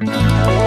Bye.